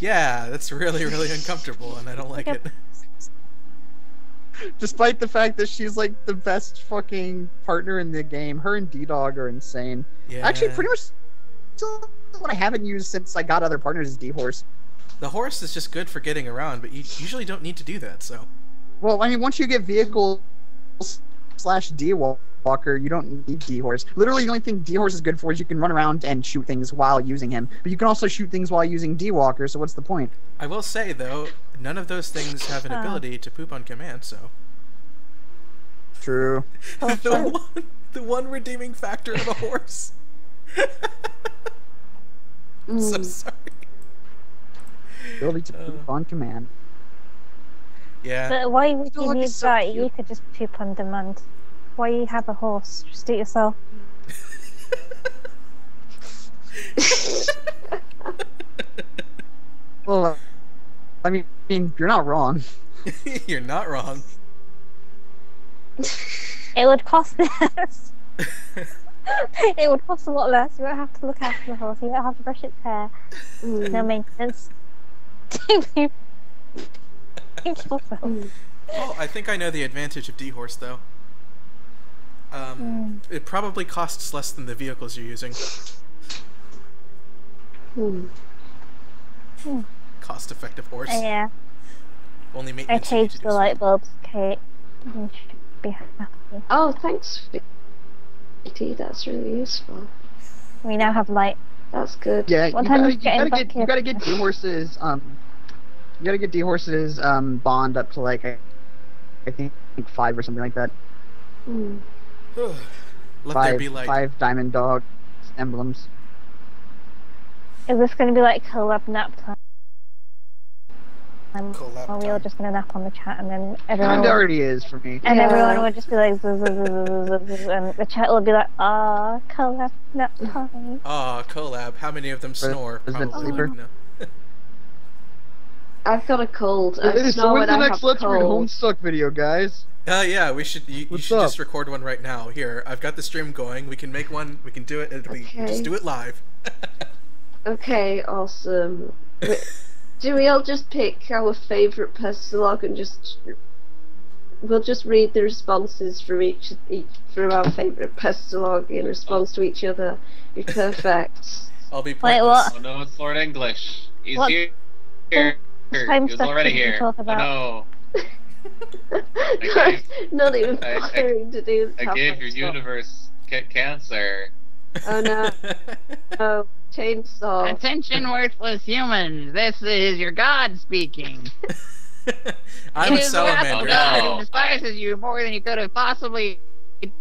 Yeah, that's really, really uncomfortable, and I don't like it. Despite the fact that she's like the best fucking partner in the game, her and D Dog are insane. Yeah. Actually, pretty much still what I haven't used since I got other partners is D Horse. The horse is just good for getting around, but you usually don't need to do that. So Well, I mean, once you get vehicle slash D Walker, you don't need D Horse. Literally, the only thing D Horse is good for is you can run around and shoot things while using him. But you can also shoot things while using D Walker. So what's the point? I will say though, none of those things have an ability to poop on command. So True. Oh, the sure. one, the one redeeming factor of a horse. I'm so Mm. sorry. Ability to poop Uh. on command. Yeah. But why would you need that? You could just poop on demand. Why you have a horse? Just do it yourself. Well, uh, I mean, you're not wrong. You're not wrong. It would cost less. it would cost a lot less. You won't have to look after the horse. You won't have to brush its hair. Mm. No maintenance. Think yourself. Oh, I think I know the advantage of D horse though. Um, it probably costs less than the vehicles you're using. Mm. Cost-effective horse. Yeah, Only I maintenance. you changed the so. light bulbs, Kate. You should be happy. Oh, thanks, Vicky. That's really useful. We now have light. That's good. Yeah, What you time gotta, you gotta get here? you gotta get D horses. Um, you gotta get D horses um bond up to like I, I think five or something like that. Mm. Let there five be light. five diamond dog emblems. Is this going to be like collab nap time? Um, Collab or we all just going to nap on the chat and then everyone Kind will, already is for me. and Yeah. everyone would just be like zzz, zzz, zzz, and the chat will be like ah collab nap time. Ah, collab. How many of them snore? Resident Probably Sleeper? I've got a cold. I so snore when's when the I next have Let's Read cold. Homestuck video, guys? Uh, yeah, we should. You, you should up? just record one right now. Here, I've got the stream going. We can make one. We can do it. It'll be just do it live. Okay, awesome. Do we all just pick our favourite pesterlog and just we'll just read the responses from each each from our favourite pesterlog in response to each other? You're perfect. I'll be. Wait, pointless. what? Oh no, it's Lord English. He's What here. Here. time He's stuff already here. talk Oh about? no. not, not even I- I- bothering to do I gave my your stuff. universe ca- cancer. Oh no, no, oh, chainsaw. Attention, worthless humans. This is your god speaking. I'm a It is the wrath of salamander. God Oh, despises you more than you could have possibly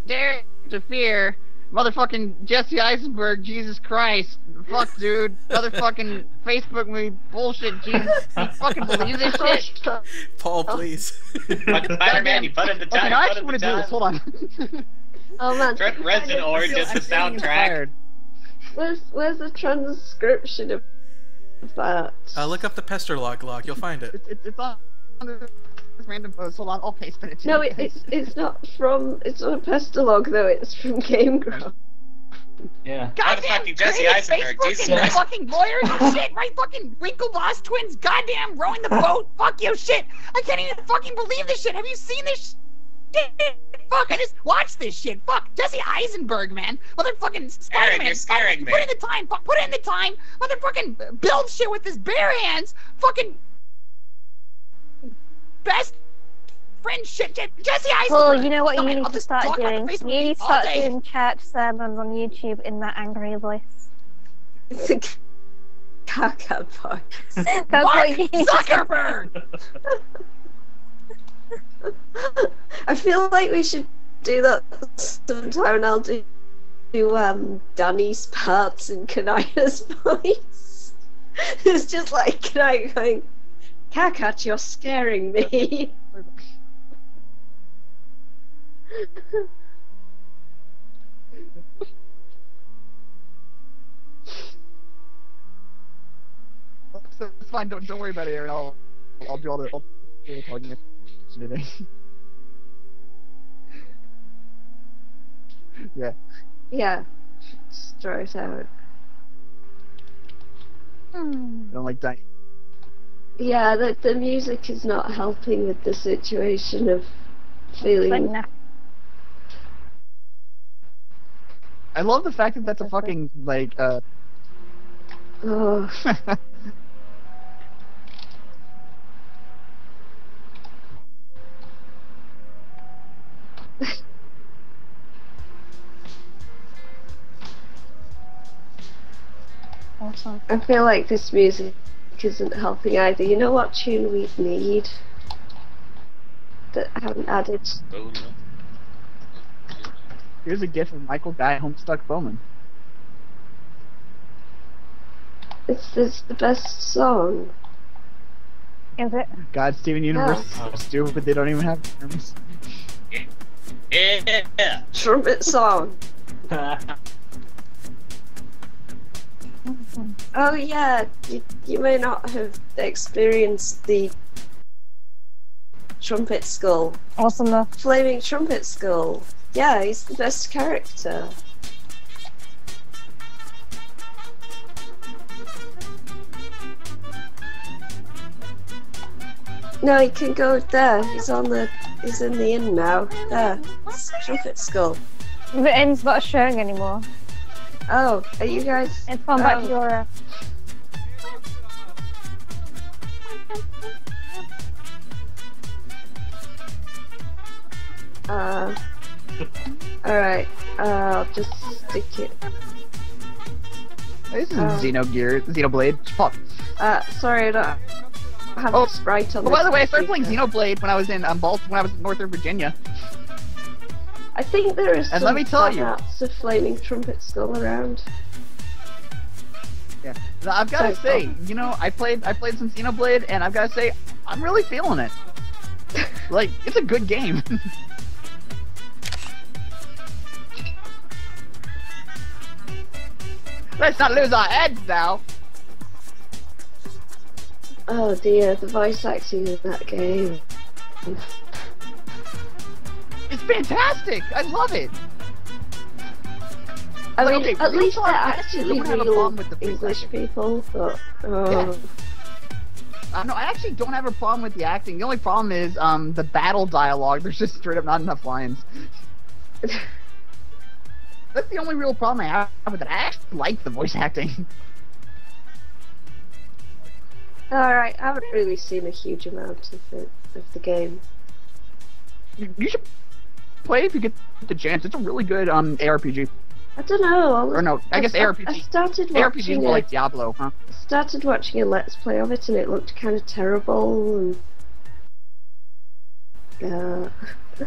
dared to fear. Motherfucking Jesse Eisenberg, Jesus Christ. Fuck, dude. Motherfucking Facebook movie bullshit, Jesus. You fucking believe this shit? Paul, please. Spider-Man, you put in the Okay, time. now I you actually want to do this. Hold on. Oh man, Trent Reznor or just the I'm feeling soundtrack. where's where's the transcription of that? uh, look up the pester log log. You'll find it. It's, it's, it's on this random post. Hold on, I'll paste it. No, it, it's it's not from it's not a pesterlog though. It's from Game Grumps. Yeah. Goddamn Motherfucking Jesse Eisenberg. Facebook Jesus Christ. fucking lawyers and shit, right? Fucking Winklevoss twins, goddamn rowing the boat. Fuck you, shit. I can't even fucking believe this shit. Have you seen this shit? Fuck, I just watched this shit. Fuck, Jesse Eisenberg, man. Motherfucking Spider-Man. you're scaring Put me. in the time. Fuck, put in the time. Motherfucking uh, build shit with his bare hands. Fucking best friend shit. Je- Jesse Eisenberg. Well, you know what you Fine, need I'll to just start doing? the Facebook You need to start day. doing chat sermons on YouTube in that angry voice. It's a caca box. That's Mark what you need. to do. Zuckerberg. I feel like we should do that sometime, and I'll do, do um Danny's parts in Kanaya's voice. It's just like Kanaya going, Karkat, you're scaring me. So it's fine. Don't don't worry about it, Aaron. I'll I'll do all the do the talking today. yeah. yeah, just throw it out. I don't like dying. Yeah, the the music is not helping with the situation of Like, feeling. nah. I love the fact that that's a fucking like uh. Oh, Awesome. I feel like this music isn't helping either. You know what tune we need that I haven't added? Here's a gift of Michael Guy Homestuck Bowman. It's this the best song. Is it? God, Steven Universe is Oh. stupid but they don't even have terms. Yeah. Trumpet song. Oh yeah, you, you may not have experienced the trumpet skull. Awesome though. Flaming trumpet skull. Yeah, he's the best character. No, he can go there. He's on the. He's in the inn now. There. It's trumpet skull. The inn's not showing anymore. Oh, are you guys? It's gone back to Oh. your. Uh, Uh, alright, uh, I'll just stick it. This is Um, Xenogear, Xenoblade. Fuck. Uh, sorry, I don't have Oh, sprite on Oh, by the way, I started playing. Xenoblade when I was in um, Balt when I was in Northern Virginia. I think there is And some let me tell you- fan-arts of Flaming Trumpet Skull around. Yeah, Now, I've got to Oh, say, you know, I played I played some Xenoblade, and I've got to say, I'm really feeling it. like, it's a good game. Let's not lose our heads now. Oh dear, the voice acting in that game. It's fantastic. I love it. I Like, mean, okay, at least they're I actually actually don't have a real problem with the English acting. people, but oh, Yeah. Uh, no, I actually don't have a problem with the acting. The only problem is um the battle dialogue. There's just straight up not enough lines. That's the only real problem I have with it. I actually like the voice acting. Alright, I haven't really seen a huge amount of it, of the game. You should play if you get the chance. It's a really good um ARPG. I don't know. Or no, I guess I ARPG. started ARPG is watching more like Diablo, huh? started watching a let's play of it, and it looked kind of terrible. And uh,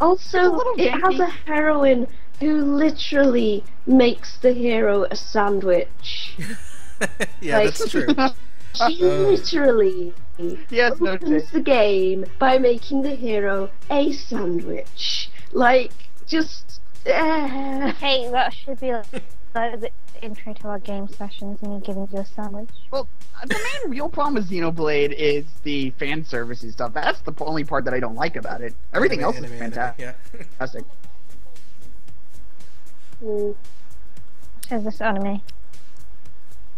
also, it has a heroine who literally makes the hero a sandwich. yeah, Like- that's true. She Uh. literally yes, no opens shit. the game by making the hero a sandwich. Like, just. eh. hey, that should be like, like the intro to our game sessions me giving you a sandwich. Well, the main real problem with Xenoblade is the fan servicey stuff. That's the only part that I don't like about it. Everything Anime, else is anime, anime. Yeah. fantastic. What is this anime?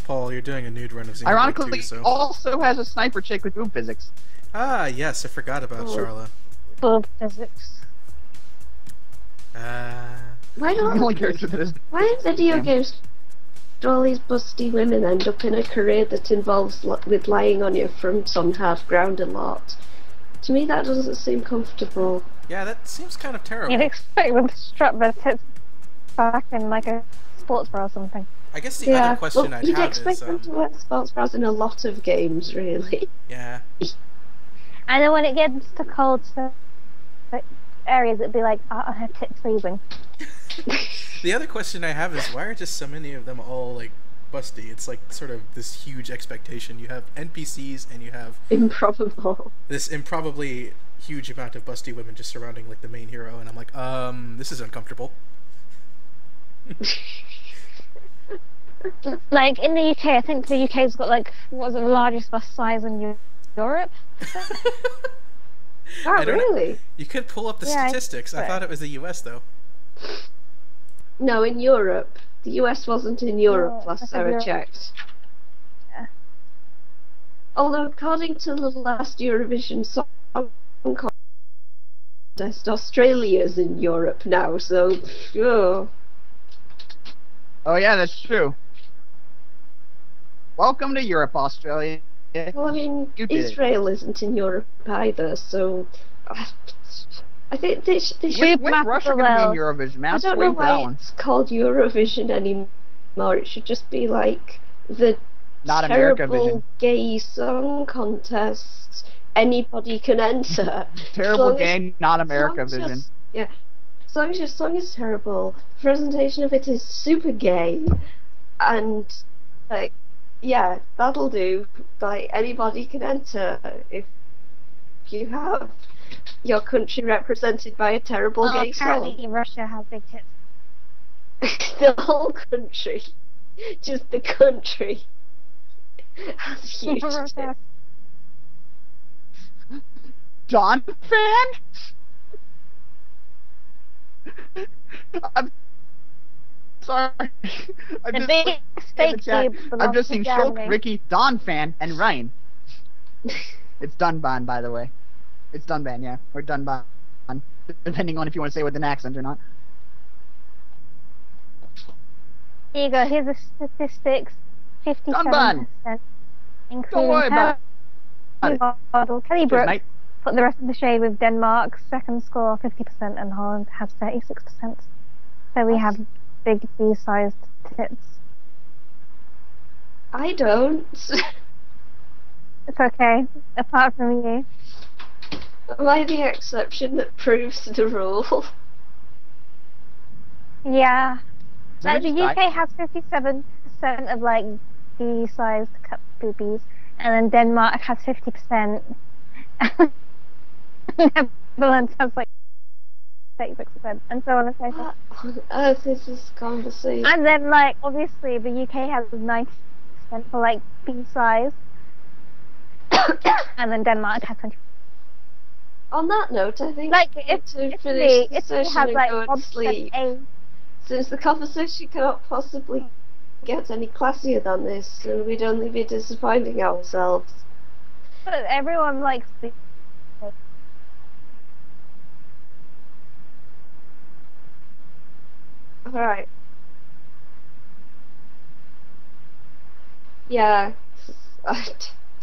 Paul, you're doing a nude run of Xenoblade Ironically, 2, so. also has a sniper chick with boob physics. Ah, yes, I forgot about Oh. Sharla. Boob physics. Uh, Why The only don't character that is. why in video Damn. games do all these busty women end up in a career that involves li- with lying on your front on half ground a lot? To me, that doesn't seem comfortable. yeah, that seems kind of terrible. You'd expect them to strap their tits back in like a sports bra or something. I guess the yeah, other question well, I'd you'd have expect is, them um, to wear sports bras in a lot of games, really. yeah, And then when it gets to cold so- so areas, it'd be like, oh, I have tits freezing. the other question I have is why are just so many of them all like busty? It's like sort of this huge expectation. You have NPCs and you have Improbable. this improbably huge amount of busty women just surrounding like the main hero, and I'm like, um, this is uncomfortable. Like in the UK, I think the UK's got like what was it, the largest bus size in Europe. Oh, I don't know. really? You could pull up the Yeah, statistics. I think so. thought it was the US though. No, in Europe. The US wasn't in Europe No, I last said time Europe. checked. Although according to the last Eurovision Song Contest, Australia's in Europe now, so oh. Oh yeah, that's true. Welcome to Europe, Australia. Well, I mean, You did it. Israel isn't in Europe either, so uh, I think they, sh- they should. With, mapped Russia the world. be in Eurovision, man. I don't know waiting for that why it's called Eurovision anymore. It should just be like the Not terrible gay song contest. Anybody can enter. Terrible game, not America As long as Vision. your- Yeah. As long as your song is terrible, the presentation of it is super gay, and like, yeah, that'll do. Like anybody can enter if you have your country represented by a terrible Well, gay song. apparently Russia has big tits. the whole country, just the country, has huge tits. Russia. Don fan? I'm sorry. I'm The just, fake I'm just seeing Shulk, Riki, Don fan, and Ryan. It's Dunban, by the way. It's Dunban, yeah. Or Dunban. Depending on if you want to say it with an accent or not. Here you go. Here's the statistics. Fifty-seven Dunban. percent, Don't worry about Kelly it. Kelly Brooks mate. put the rest of the shade with Denmark. Second score 50%, and Holland has 36%. So we have big D-sized tits. I don't. It's okay, apart from you. Am I the exception that proves the rule? Yeah. Is Like, the what you UK has 57% of like D-sized cup boobies, and then Denmark has 50%. Netherlands has like 36%, and so on and so forth. on earth is this conversation? And then, like, obviously, the UK has 90% for like B size, and then Denmark has 20. On that note, I think Like, we if to Italy, finish the session has and like go to sleep. A. Since the conversation cannot possibly get any classier than this, and we'd only be disappointing ourselves. But everyone likes the. Alright. Yeah. I,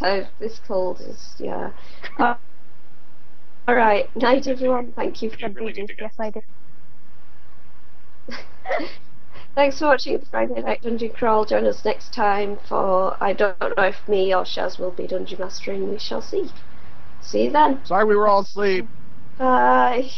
I, this cold is, yeah. Uh, Alright, night everyone. Thank you for You really Yes, I did. Thanks for watching the Friday Night Dungeon Crawl. Join us next time for I don't know if me or Shaz will be dungeon mastering. We shall see. See you then. Sorry we were all asleep. Bye.